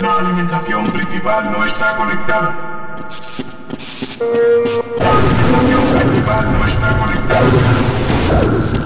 La alimentación principal no está conectada. La alimentación principal no está conectada.